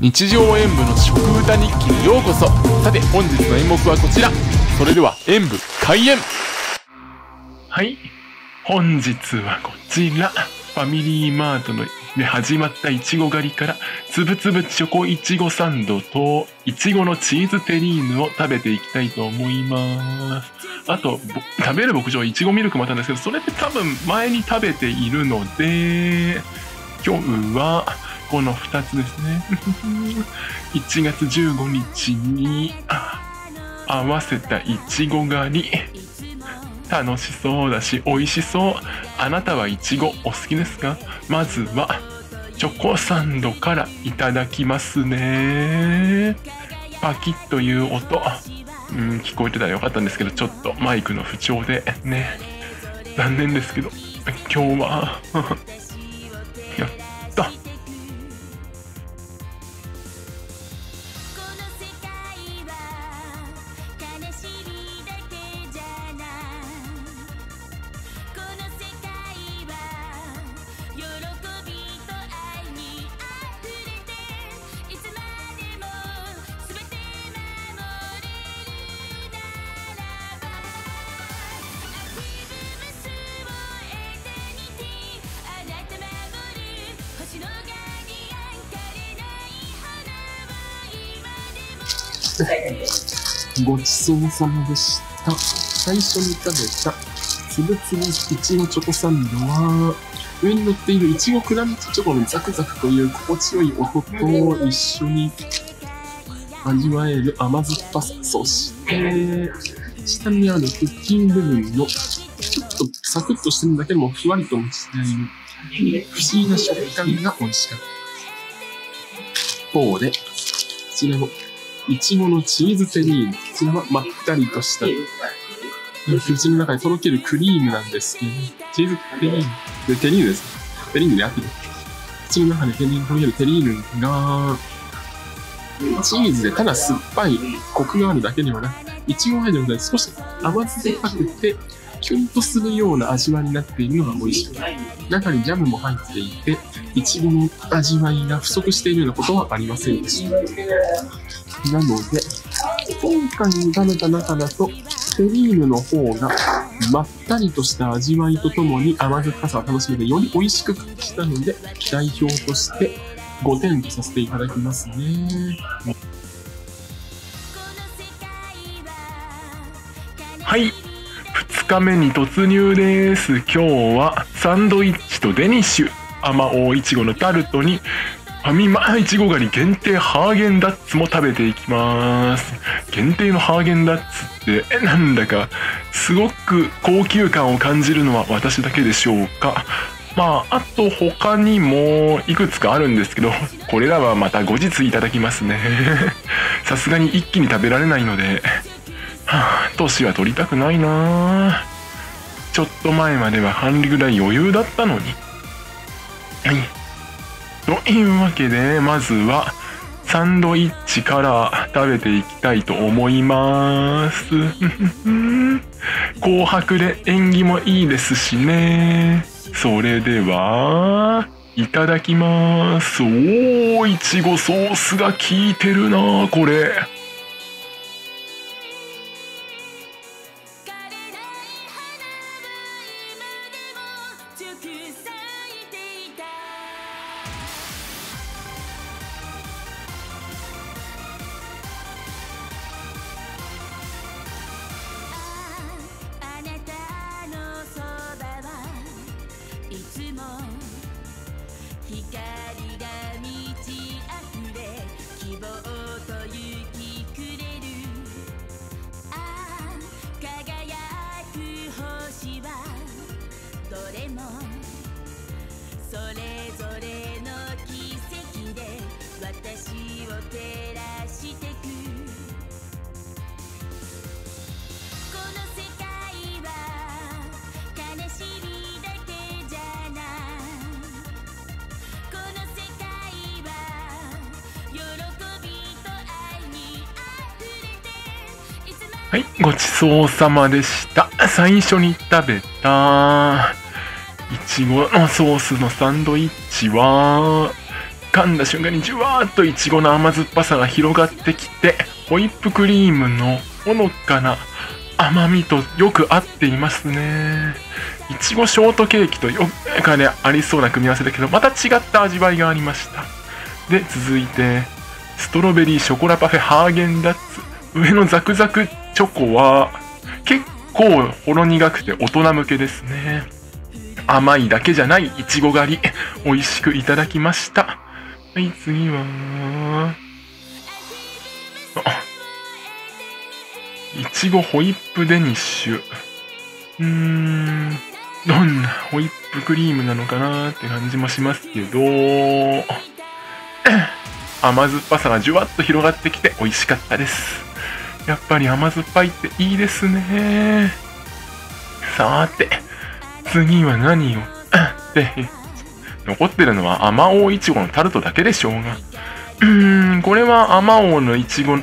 日常演舞の食歌日記にようこそ。さて本日の演目はこちら。それでは演舞開演。はい。本日はこちら。ファミリーマートので始まったいちご狩りからつぶつぶチョコいちごサンドといちごのチーズテリーヌを食べていきたいと思います。あと食べる牧場いちごミルクもあったんですけどそれって多分前に食べているので今日はこの2つですね。1月15日に合わせたいちご狩り。楽しそうだし美味しそう。あなたはいちごお好きですか？まずはチョコサンドからいただきますね。パキッという音。うん聞こえてたらよかったんですけどちょっとマイクの不調でね。残念ですけど今日は。や っ ごちそうさまでした。最初に食べたつぶつぶいちごチョコサンドは、上に乗っているいちごクランチチョコのザクザクという心地よい音と一緒に味わえる甘酸っぱさ、そして、下にあるクッキン部分のちょっとサクッとしてるだけども、ふわりと落ちている不思議な食感が美味しかった。一方で、こちらのいちごのチーズテリーヌ。こちらはまったりとした、口の中にとろけるクリームなんですけど、チーズテリーヌ、テリーヌですね。テリーヌであってる。口の中でテリーヌとろけるテリーヌが、チーズでただ酸っぱいコクがあるだけではなく、いちご入るので少し甘酸っぱくて、キュンとするような味わいになっているのが美味しい。中にジャムも入っていて、いちごの味わいが不足しているようなことはありませんでした。なので、今回に食べた中だと、テリーヌの方がまったりとした味わいとともに甘酸っぱさを楽しめてより美味しく感じたので、代表として5点とさせていただきますね。はい。2日目に突入です。今日はサンドイッチとデニッシュ、甘おいちごのタルトにァミマいちご狩り限定ハーゲンダッツも食べていきます。限定のハーゲンダッツってえなんだかすごく高級感を感じるのは私だけでしょうか？まああと他にもいくつかあるんですけどこれらはまた後日いただきますね。さすがに一気に食べられないのではあ年は取りたくないな。ちょっと前までは半リぐらい余裕だったのに。はい。というわけで、まずは、サンドイッチから食べていきたいと思います。紅白で縁起もいいですしね。それでは、いただきます。おー、いちごソースが効いてるなこれ。それの奇跡で私を照らしてく。はい、ごちそうさまでした。最初に食べた、いちごのソースのサンドイッチ。は、噛んだ瞬間にじゅわーっといちごの甘酸っぱさが広がってきて、ホイップクリームのほのかな甘みとよく合っていますね。いちごショートケーキとよくね、ありそうな組み合わせだけど、また違った味わいがありました。で、続いて、ストロベリーショコラパフェハーゲンダッツ。上のザクザクチョコは、結構ほろ苦くて大人向けですね。甘いだけじゃないいちご狩り、美味しくいただきました。はい、次は、いちごホイップデニッシュ。うーん、どんなホイップクリームなのかなって感じもしますけど、甘酸っぱさがじゅわっと広がってきて美味しかったです。やっぱり甘酸っぱいっていいですね。さーて、次は何を？って残ってるのは甘王いちごのタルトだけでしょうが。うーん、これは甘王のいちご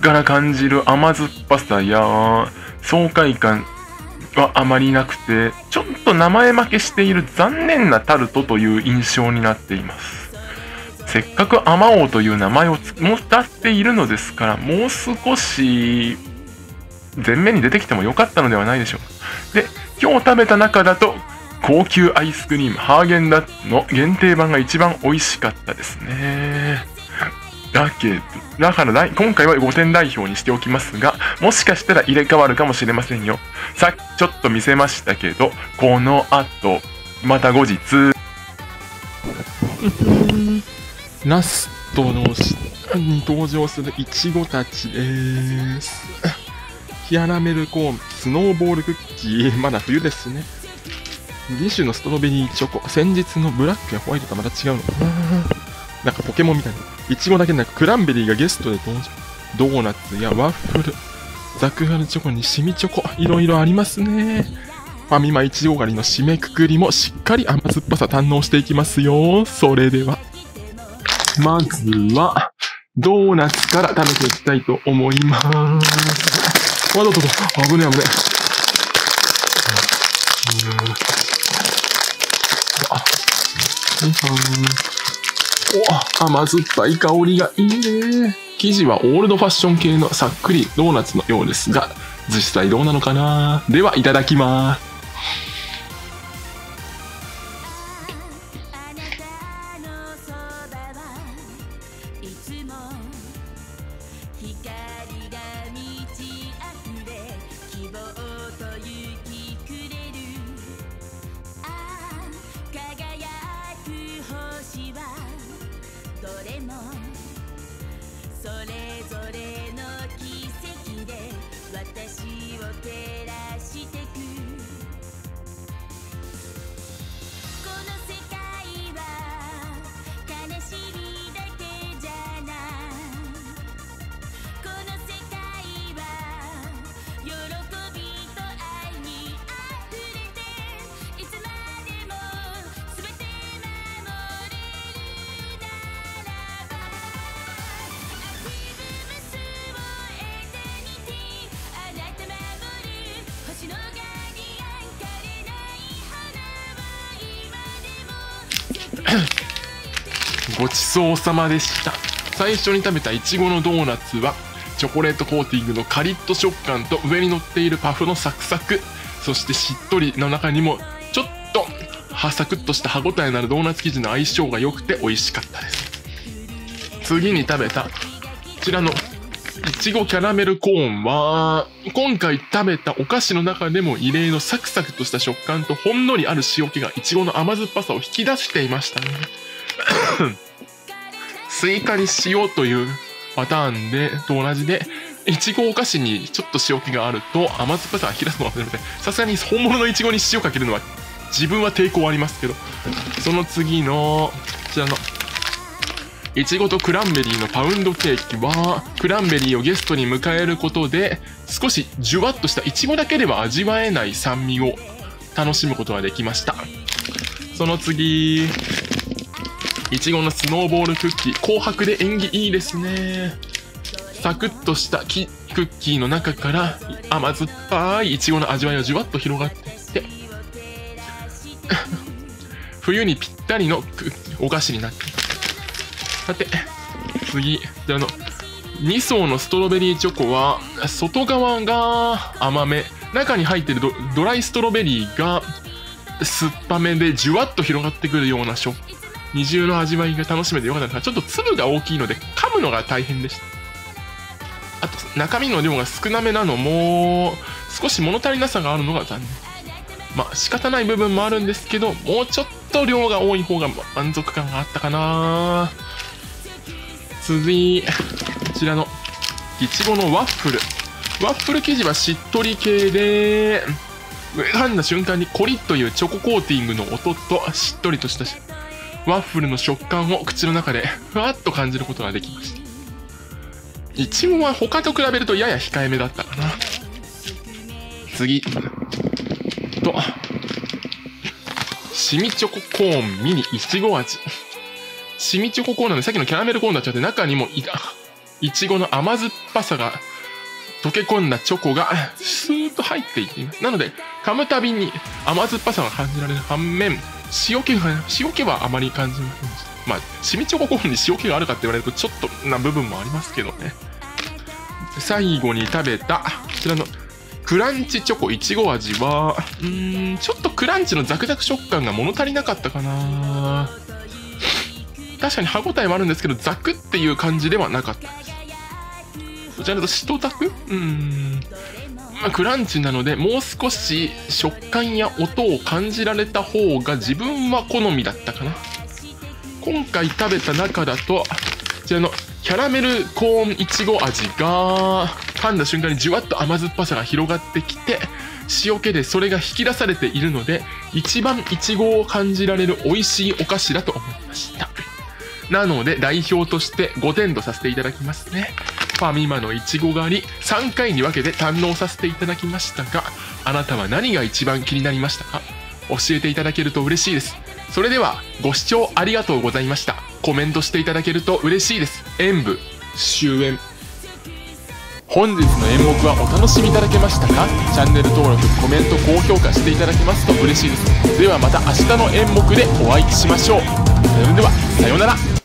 から感じる甘酸っぱさや爽快感はあまりなくて、ちょっと名前負けしている残念なタルトという印象になっています。せっかく甘王という名前を持たっているのですから、もう少し前面に出てきてもよかったのではないでしょうか。で、今日食べた中だと高級アイスクリームハーゲンダッツの限定版が一番美味しかったですね。だけど、だから今回は5点代表にしておきますが、もしかしたら入れ替わるかもしれませんよ。さっきちょっと見せましたけど、この後、また後日。ラストの下に登場するイチゴたちです。キアラメルコーン、スノーボールクッキー、まだ冬ですね。ディッシュのストロベリーチョコ、先日のブラックやホワイトとまた違うのなんかポケモンみたいな。イチゴだけでなくクランベリーがゲストで登場。ドーナツやワッフル、ザクハルチョコにシミチョコ、いろいろありますね。ファミマいちご狩りの締めくくりもしっかり甘酸っぱさ堪能していきますよ。それでは。まずは、ドーナツから食べていきたいと思います。わざとと、危ねえ危ねえ。お、甘酸っぱい香りがいいね。生地はオールドファッション系のさっくりドーナツのようですが、実際どうなのかなでは、いただきます。ごちそうさまでした。最初に食べたいちごのドーナツはチョコレートコーティングのカリッと食感と上に乗っているパフのサクサク。そしてしっとりの中にもちょっとはサクッとした歯ごたえのあるドーナツ生地の相性が良くて美味しかったです。次に食べたこちらのいちごキャラメルコーンは、今回食べたお菓子の中でも異例のサクサクとした食感とほんのりある塩気がいちごの甘酸っぱさを引き出していましたね。スイカに塩というパターンで、と同じで、いちごお菓子にちょっと塩気があると甘酸っぱさが引き出すのが忘れて、さすがに本物のいちごに塩かけるのは自分は抵抗ありますけど、その次の、こちらのいちごとクランベリーのパウンドケーキは、クランベリーをゲストに迎えることで、少しじゅわっとしたいちごだけでは味わえない酸味を楽しむことができました。その次、いちごのスノーボールクッキー、紅白で縁起いいですね。サクッとしたキクッキーの中から甘酸っぱいいちごの味わいがじゅわっと広がっていって 冬にぴったりのお菓子になっていますさて、次。で、あの、2層のストロベリーチョコは、外側が甘め、中に入ってるドライストロベリーが酸っぱめでじゅわっと広がってくるような食二重の味わいが楽しめてよかったんですが、ちょっと粒が大きいので噛むのが大変でした。あと、中身の量が少なめなのも、少し物足りなさがあるのが残念。まあ、仕方ない部分もあるんですけど、もうちょっと量が多い方が満足感があったかな次、こちらの、いちごのワッフル。ワッフル生地はしっとり系で、噛んだ瞬間にコリッというチョココーティングの音としっとりとしたワッフルの食感を口の中でふわっと感じることができました。いちごは他と比べるとやや控えめだったかな。次。と、シミチョココーンミニいちご味。シミチョココーンなんでさっきのキャラメルコーンになっちゃって中にもいいちごの甘酸っぱさが溶け込んだチョコがスーッと入っていっています。なので、噛むたびに甘酸っぱさが感じられる反面、塩気が、塩気はあまり感じませんでした。まあ、シミチョココーンに塩気があるかって言われるとちょっとな部分もありますけどね。最後に食べた、こちらのクランチチョコいちご味は、うーん、ちょっとクランチのザクザク食感が物足りなかったかな確かに歯応えもあるんですけど、ザクっていう感じではなかったです。どちらかとしとザク？うん。まあ、クランチなので、もう少し食感や音を感じられた方が自分は好みだったかな。今回食べた中だと、こちらのキャラメルコーンいちご味が、噛んだ瞬間にじゅわっと甘酸っぱさが広がってきて、塩気でそれが引き出されているので、一番いちごを感じられる美味しいお菓子だと思いました。なので代表として5点とさせていただきますね。ファミマのいちご狩り3回に分けて堪能させていただきましたが、あなたは何が一番気になりましたか？教えていただけると嬉しいです。それでは、ご視聴ありがとうございました。コメントしていただけると嬉しいです。演舞、終演。本日の演目はお楽しみいただけましたか？チャンネル登録、コメント、高評価していただけますと嬉しいです。ではまた明日の演目でお会いしましょう。それでは、さようなら。